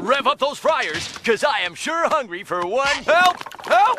rev up those fryers, cause I am sure hungry for one. Help! Help!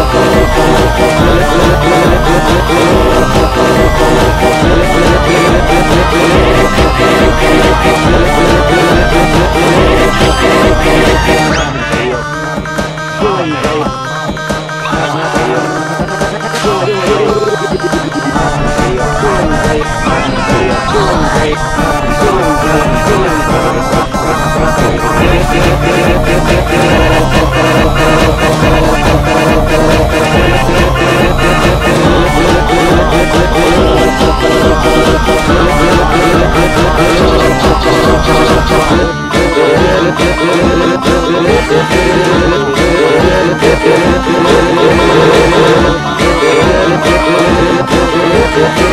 Yeah.